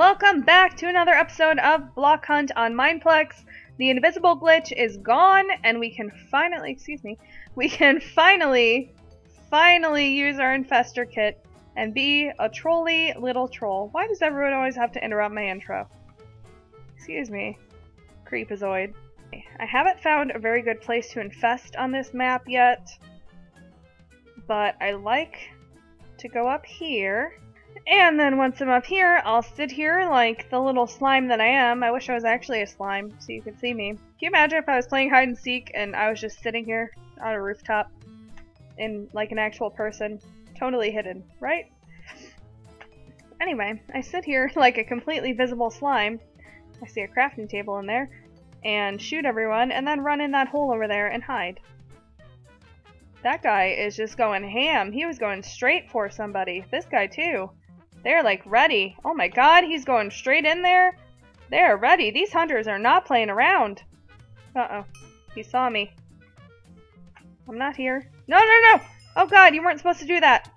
welcome back to another episode of Block Hunt on Mineplex. The invisible glitch is gone, and we can finally, excuse me, we can finally, finally use our infester kit and be a trolly little troll. Why does everyone always have to interrupt my intro? Excuse me, creepazoid. I haven't found a very good place to infest on this map yet, but I like to go up here and then once I'm up here, I'll sit here like the little slime that I am. I wish I was actually a slime so you could see me. Can you imagine if I was playing hide and seek and I was just sitting here on a rooftop in like an actual person? Totally hidden, right? Anyway, I sit here like a completely visible slime. I see a crafting table in there and shoot everyone and then run in that hole over there and hide. That guy is just going ham. He was going straight for somebody. This guy too. They're like ready. Oh my god, he's going straight in there. They're ready. These hunters are not playing around. Uh-oh. He saw me. I'm not here. No, no, no! Oh god, you weren't supposed to do that.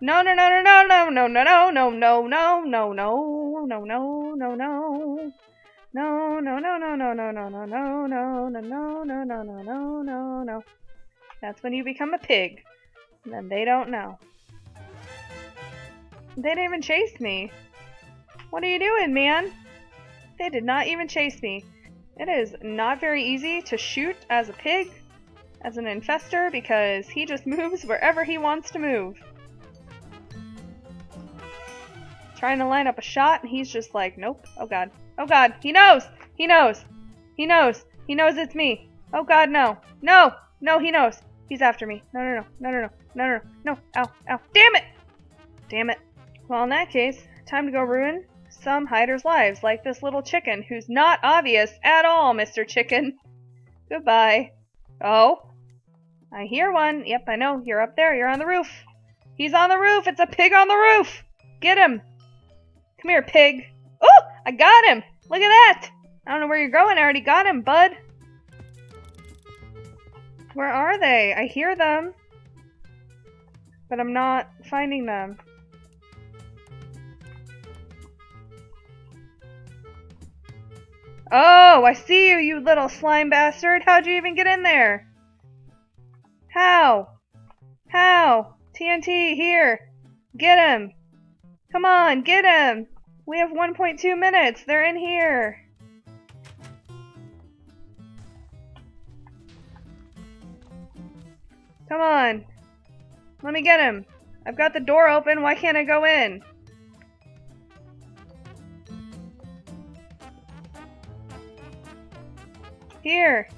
No, no, no, no, no, no, no, no, no, no, no, no, no, no, no, no, no, no. No, no, no, no, no, no, no, no, no, no, no, no, no, no, no, no, no, no. That's when you become a pig. And then they don't know. They didn't even chase me. What are you doing, man? They did not even chase me. It is not very easy to shoot as a pig, as an infester, because he just moves wherever he wants to move. Trying to line up a shot, and he's just like, nope. Oh god. Oh god. He knows! He knows! He knows! He knows it's me! Oh god, no! No! No, he knows! He's after me. No, no, no. No, no, no. No, no, no. No. Ow. Ow. Damn it! Damn it. Well, in that case, time to go ruin some hiders' lives, like this little chicken, who's not obvious at all, Mr. Chicken. Goodbye. Oh. I hear one. Yep, I know. You're up there. You're on the roof. He's on the roof. It's a pig on the roof. Get him. Come here, pig. Oh, I got him. Look at that. I don't know where you're going. I already got him, bud. Where are they? I hear them. But I'm not finding them. Oh, I see you, you little slime bastard. How'd you even get in there? How? How? TNT, here. Get him. Come on, get him. We have 1.2 minutes. They're in here. Come on. Let me get him. I've got the door open. Why can't I go in? Here.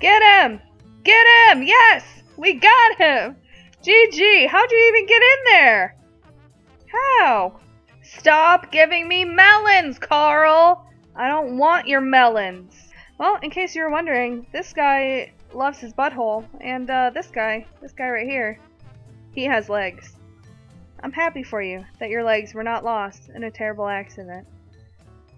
Get him! Get him! Yes! We got him! GG! How'd you even get in there? How? Stop giving me melons, Carl! I don't want your melons. Well, in case you were wondering, this guy loves his butthole, and uh, this guy, this guy right here, he has legs. I'm happy for you that your legs were not lost in a terrible accident.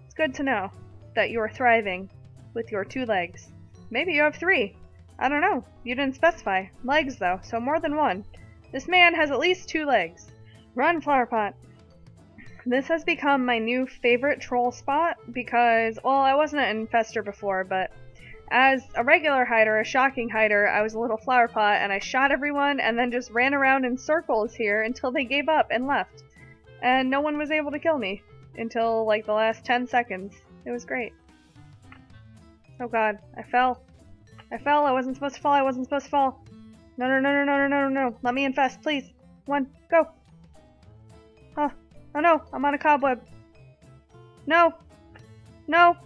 It's good to know that you are thriving with your two legs. Maybe you have three. I don't know. You didn't specify. Legs, though, so more than one. This man has at least two legs. Run, Flowerpot. This has become my new favorite troll spot because, well, I wasn't an infester before, but as a regular hider, a shocking hider, I was a little flowerpot and I shot everyone and then just ran around in circles here until they gave up and left. And no one was able to kill me until like the last 10 seconds. It was great. Oh god, I fell. I fell, I wasn't supposed to fall, I wasn't supposed to fall. No, no, no, no, no, no, no, no, let me infest, please. One, go. Oh, oh no, I'm on a cobweb. No. No.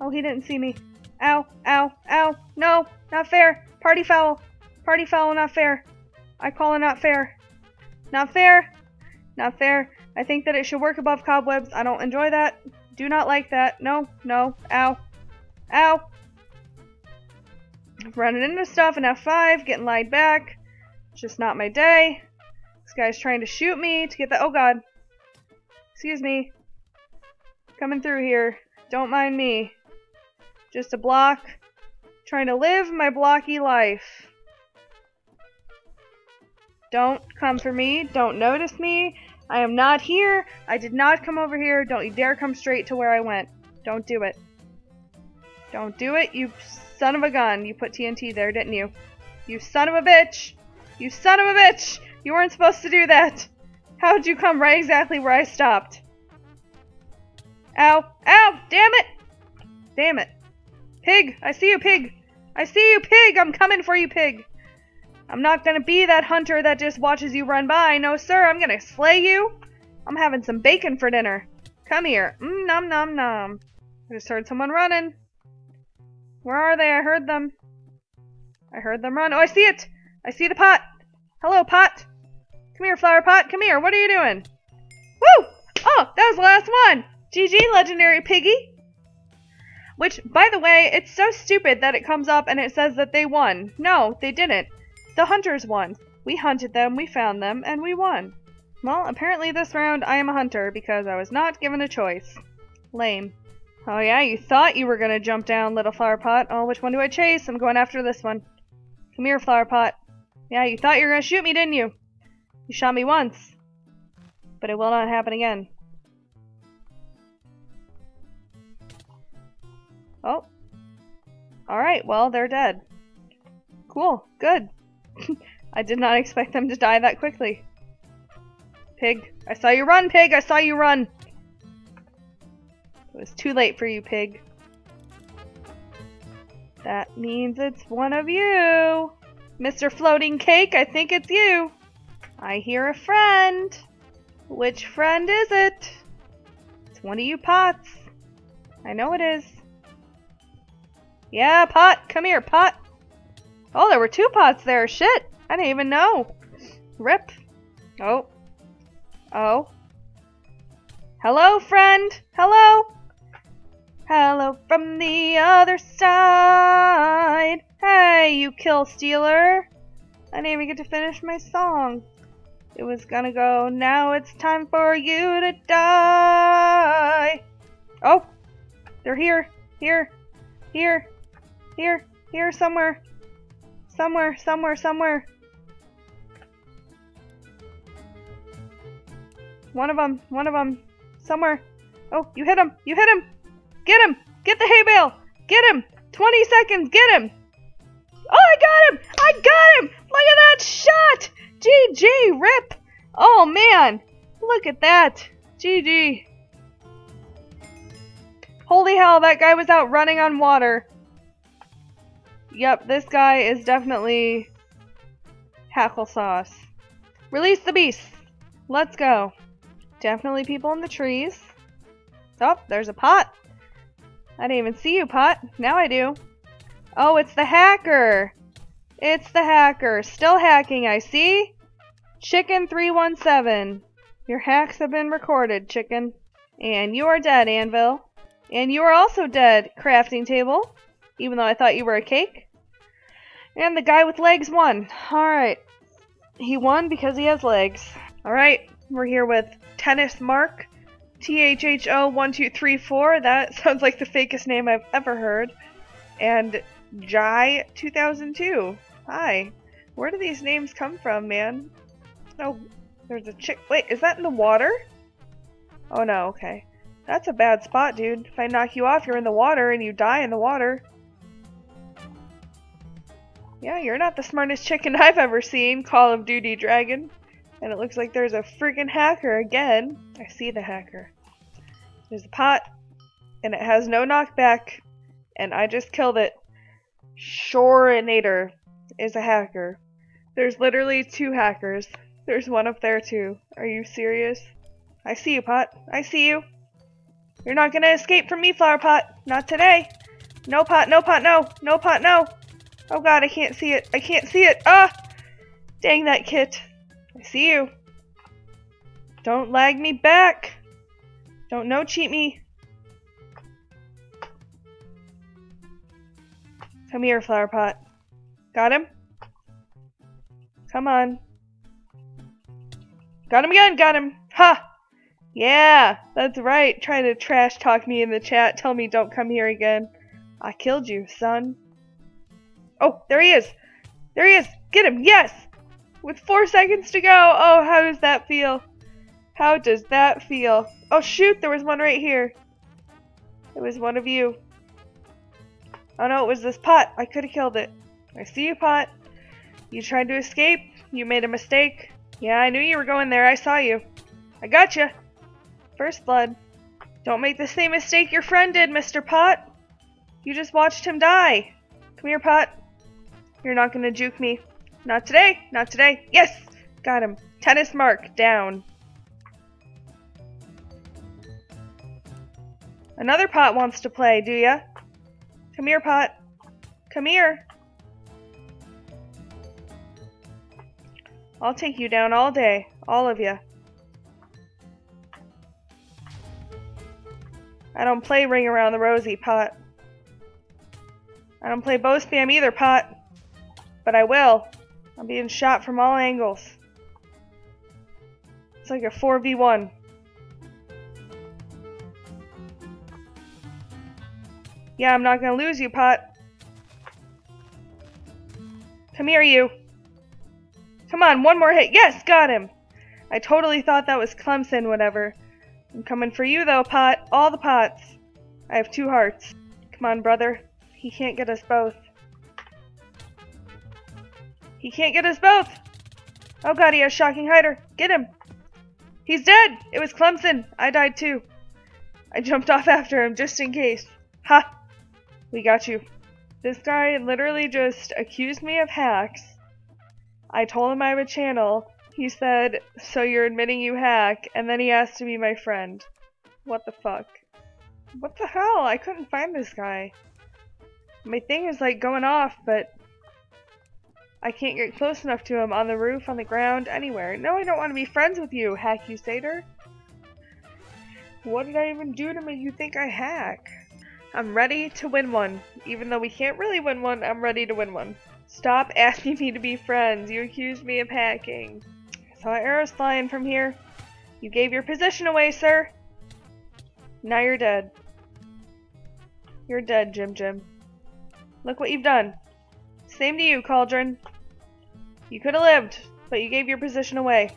Oh, he didn't see me. Ow, ow, ow. No, not fair. Party foul. Party foul, not fair. I call it not fair. Not fair. Not fair. I think that it should work above cobwebs. I don't enjoy that. Do not like that. No, no. Ow. Ow! Running into stuff in F5, getting lied back. Just not my day. This guy's trying to shoot me to get the- oh god. Excuse me. Coming through here. Don't mind me. Just a block. Trying to live my blocky life. Don't come for me. Don't notice me. I am not here. I did not come over here. Don't you dare come straight to where I went. Don't do it. Don't do it, you son of a gun. You put TNT there, didn't you? You son of a bitch! You son of a bitch! You weren't supposed to do that! How'd you come right exactly where I stopped? Ow! Ow! Damn it! Damn it. Pig! I see you, pig! I see you, pig! I'm coming for you, pig! I'm not gonna be that hunter that just watches you run by. No, sir, I'm gonna slay you. I'm having some bacon for dinner. Come here. Mmm, nom nom nom. I just heard someone running. Where are they? I heard them. I heard them run. Oh, I see it! I see the pot! Hello, pot! Come here, flower pot. Come here. What are you doing? Woo! Oh, that was the last one! GG, legendary piggy! Which, by the way, it's so stupid that it comes up and it says that they won. No, they didn't. The hunters won. We hunted them, we found them, and we won. Well, apparently this round I am a hunter because I was not given a choice. Lame. Oh yeah, you thought you were gonna jump down, little flower pot. Oh, which one do I chase? I'm going after this one. Come here, flower pot. Yeah, you thought you were gonna shoot me, didn't you? You shot me once. But it will not happen again. Oh. Alright, well, they're dead. Cool, good. I did not expect them to die that quickly. Pig. I saw you run, pig! I saw you run! It was too late for you, pig. That means it's one of you! Mr. Floating Cake, I think it's you! I hear a friend! Which friend is it? It's one of you pots. I know it is. Yeah, pot! Come here, pot! Oh, there were two pots there. Shit! I didn't even know. Rip. Oh. Oh. Hello, friend. Hello. Hello from the other side. Hey, you kill stealer. I didn't even get to finish my song. It was gonna go, now it's time for you to die. Oh, they're here, here, here, here, here somewhere. Somewhere, somewhere, somewhere. One of them, one of them, somewhere. Oh, you hit him, you hit him. Get him, get the hay bale, get him. 20 seconds, get him. Oh, I got him, I got him. Look at that shot. GG, rip. Oh, man. Look at that. GG. Holy hell, that guy was out running on water. Yep, this guy is definitely hackle sauce. Release the beast. Let's go. Definitely people in the trees. Oh, there's a pot. I didn't even see you, pot. Now I do. Oh, it's the hacker. It's the hacker. Still hacking, I see. Chicken317. Your hacks have been recorded, chicken. And you are dead, Anvil. And you are also dead, crafting table. Even though I thought you were a cake. And the guy with legs won. Alright. He won because he has legs. Alright, we're here with Tennis Mark. THHO1234. That sounds like the fakest name I've ever heard. And Jai2002. Hi. Where do these names come from, man? Oh, there's a chick. Wait, is that in the water? Oh no, okay. That's a bad spot, dude. If I knock you off, you're in the water and you die in the water. Yeah, you're not the smartest chicken I've ever seen, Call of Duty Dragon. And it looks like there's a freaking hacker again. I see the hacker. There's a pot, and it has no knockback, and I just killed it. Shorinator is a hacker. There's literally two hackers. There's one up there too. Are you serious? I see you, Pot. I see you. You're not gonna escape from me, Flower Pot. Not today. No, Pot. No, Pot. No. No, Pot. No. Oh god, I can't see it. I can't see it. Ah! Dang that kit. I see you. Don't lag me back. Don't no cheat me. Come here, flower pot. Got him? Come on. Got him again, got him. Ha! Yeah, that's right. Trying to trash talk me in the chat. Tell me don't come here again. I killed you, son. Oh, there he is. There he is. Get him. Yes. With four seconds to go. Oh, how does that feel? How does that feel? Oh shoot, there was one right here. It was one of you. Oh no, it was this pot. I could have killed it. I see you, pot. You tried to escape. You made a mistake. Yeah, I knew you were going there. I saw you. I got you. First blood. Don't make the same mistake your friend did, Mr. Pot. You just watched him die. Come here, Pot. You're not gonna juke me. Not today. Not today. Yes! Got him. Tennis mark. Down. Another Pot wants to play, do ya? Come here, Pot. Come here. I'll take you down all day. All of you. I don't play Ring Around the Rosie, Pot. I don't play bow spam either, Pot. But I will. I'm being shot from all angles. It's like a 4v1. Yeah, I'm not gonna lose you, Pot. Come here, you. Come on, one more hit. Yes, got him. I totally thought that was Clemson, whatever. I'm coming for you, though, Pot. All the pots. I have two hearts. Come on, brother. He can't get us both. He can't get us both. Oh god, he has Shocking Hider. Get him. He's dead. It was Clemson. I died too. I jumped off after him just in case. Ha! We got you. This guy literally just accused me of hacks. I told him I have a channel. He said, so you're admitting you hack, and then he asked to be my friend. What the fuck? What the hell? I couldn't find this guy. My thing is like going off, but I can't get close enough to him on the roof, on the ground, anywhere. No, I don't want to be friends with you, Hackusator. What did I even do to make you think I hack? I'm ready to win one. Even though we can't really win one, I'm ready to win one. Stop asking me to be friends. You accused me of hacking. I saw arrows flying from here. You gave your position away, sir. Now you're dead. You're dead, Jim Jim. Look what you've done. Same to you, Cauldron. You could have lived, but you gave your position away.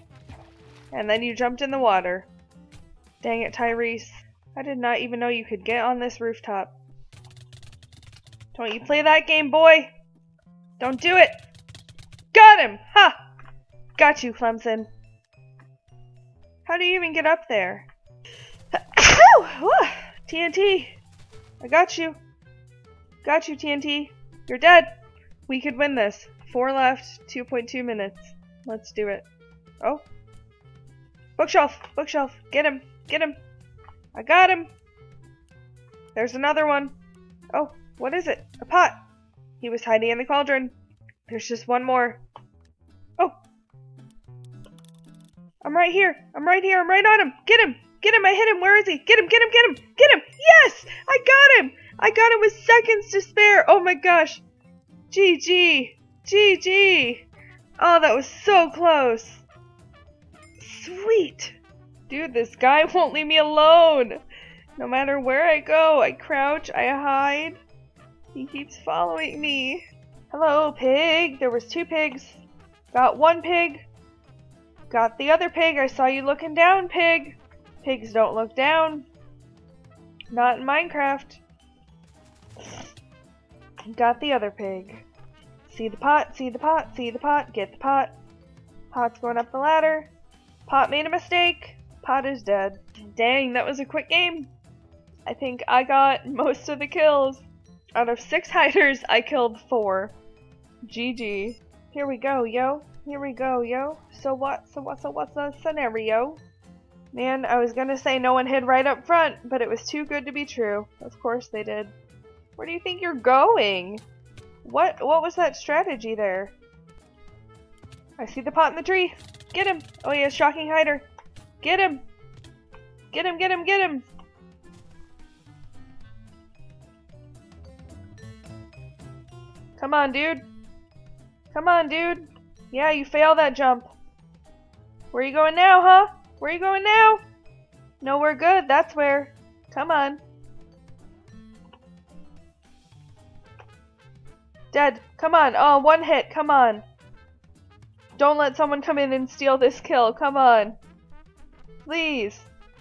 And then you jumped in the water. Dang it, Tyrese. I did not even know you could get on this rooftop. Don't you play that game, boy! Don't do it! Got him! Ha! Got you, Clemson. How do you even get up there? TNT! I got you. Got you, TNT. You're dead. We could win this. Four left, 2.2 minutes. Let's do it. Oh. Bookshelf! Bookshelf! Get him! Get him! I got him! There's another one. Oh, what is it? A pot! He was hiding in the cauldron. There's just one more. Oh! I'm right here! I'm right here! I'm right on him! Get him! Get him! I hit him! Where is he? Get him! Get him! Get him! Get him! Yes! I got him! I got him with seconds to spare! Oh my gosh! GG! GG! Oh, that was so close! Sweet! Dude, this guy won't leave me alone! No matter where I go, I crouch, I hide. He keeps following me. Hello, pig! There was two pigs. Got one pig. Got the other pig. I saw you looking down, pig. Pigs don't look down. Not in Minecraft. Got the other pig. See the pot, see the pot, see the pot, get the pot. Pot's going up the ladder. Pot made a mistake. Pot is dead. Dang, that was a quick game. I think I got most of the kills. Out of six hiders, I killed four. GG. Here we go, yo. Here we go, yo. So what? So what? So what's the scenario? Man, I was gonna say no one hid right up front, but it was too good to be true. Of course they did. Where do you think you're going? What what was that strategy there? I see the pot in the tree. Get him! Oh, yeah, shocking hider. Get him! Get him, get him, get him! Come on, dude. Come on, dude. Yeah, you fail that jump. Where you going now, huh? Where you going now? Nowhere good. That's where. Come on. Dead. Come on. Oh, one hit. Come on. Don't let someone come in and steal this kill. Come on. please.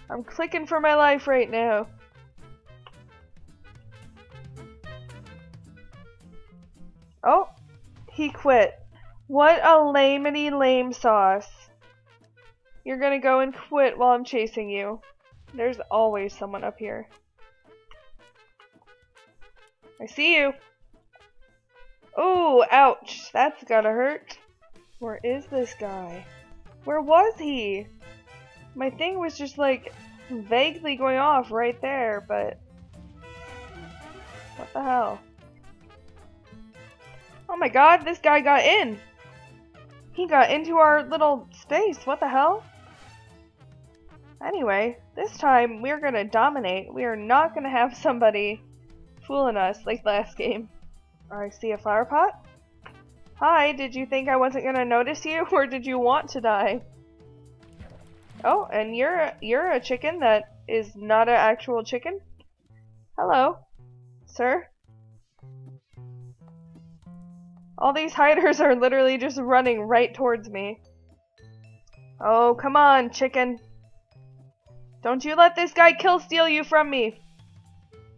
I'm clicking for my life right now. Oh, he quit. What a lamety lame sauce. You're gonna go and quit while I'm chasing you. There's always someone up here. I see you. Oh, ouch. That's gotta hurt. Where is this guy? Where was he? My thing was just like vaguely going off right there, but what the hell? Oh my god, this guy got in! He got into our little space, what the hell? Anyway, this time we're gonna dominate. We are not gonna have somebody fooling us like last game. I see a flower pot. Hi, did you think I wasn't gonna notice you, or did you want to die? Oh, and you're you're a chicken that is not an actual chicken? Hello, sir. All these hiders are literally just running right towards me. Oh, come on, chicken. Don't you let this guy kill steal you from me.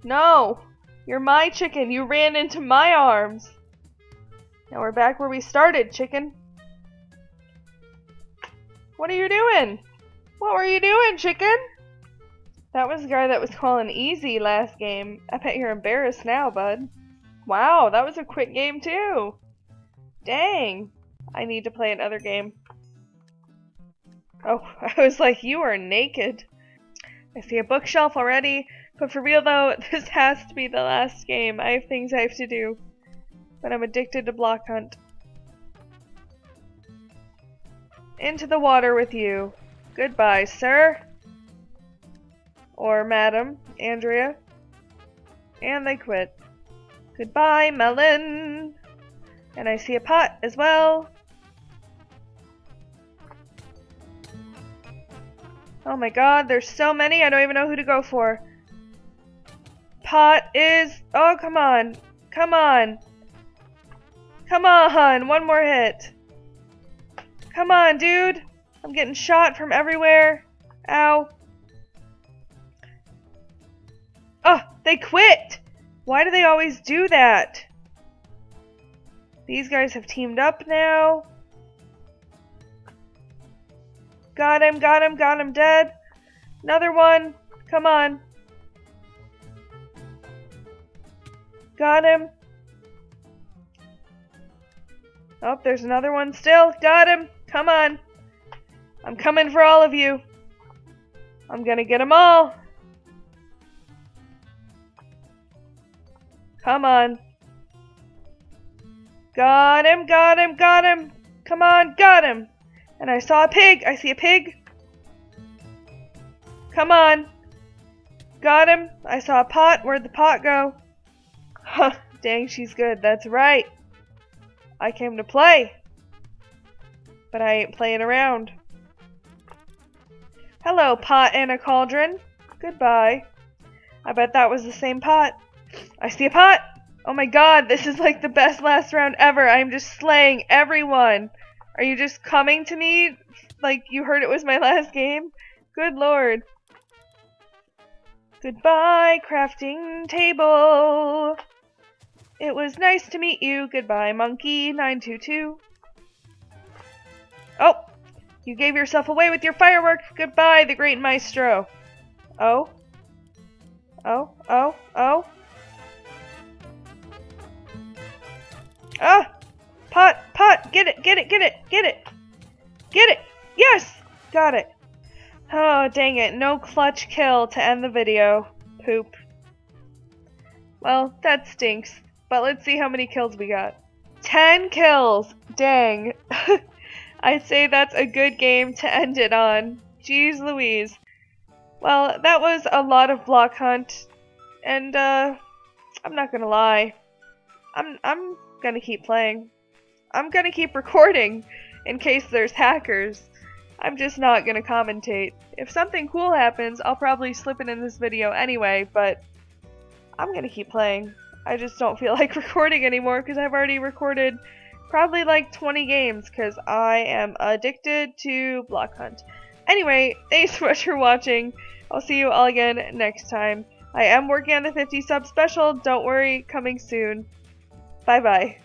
No, you're my chicken. You ran into my arms. Now we're back where we started, chicken. What are you doing? What were you doing, chicken? That was the guy that was calling easy last game. I bet you're embarrassed now, bud. Wow, that was a quick game too. Dang. I need to play another game. Oh, I was like, you are naked. I see a bookshelf already, but for real though, this has to be the last game. I have things I have to do. But I'm addicted to Block Hunt. Into the water with you. Goodbye, sir. Or madam, Andrea. And they quit. Goodbye, melon. And I see a pot as well. Oh my god, there's so many, I don't even know who to go for. Pot is... Oh, come on. Come on. Come on, one more hit. Come on, dude. I'm getting shot from everywhere. Ow. Oh, they quit! Why do they always do that? These guys have teamed up now. Got him, got him, got him dead. Another one. Come on. Got him. Oh, there's another one still. Got him. Come on. I'm coming for all of you. I'm gonna get them all. Come on. Got him, got him, got him. Come on, got him. And I saw a pig. I see a pig. Come on. Got him. I saw a pot. Where'd the pot go? Huh, dang, she's good. That's right. I came to play. But I ain't playing around. Hello, pot and a cauldron. Goodbye. I bet that was the same pot. I see a pot. Oh my god, this is like the best last round ever. I'm just slaying everyone. Are you just coming to me like you heard it was my last game? Good lord. Goodbye, crafting table. It was nice to meet you. Goodbye, monkey922. Oh, you gave yourself away with your fireworks. Goodbye, the great maestro. Oh. Oh, oh, oh. Ah! Pot, pot, get it, get it, get it, get it. Get it. Yes! Got it. Oh, dang it. No clutch kill to end the video. Poop. Well, that stinks. But let's see how many kills we got. 10 kills! Dang. I'd say that's a good game to end it on. Jeez Louise. Well, that was a lot of block hunt. And, uh, I'm not gonna lie. I'm, I'm gonna keep playing. I'm gonna keep recording in case there's hackers. I'm just not gonna commentate. If something cool happens, I'll probably slip it in this video anyway, but I'm gonna keep playing. I just don't feel like recording anymore because I've already recorded probably like 20 games because I am addicted to Block Hunt. Anyway, thanks so much for watching. I'll see you all again next time. I am working on the 50 sub special. Don't worry, coming soon. Bye bye.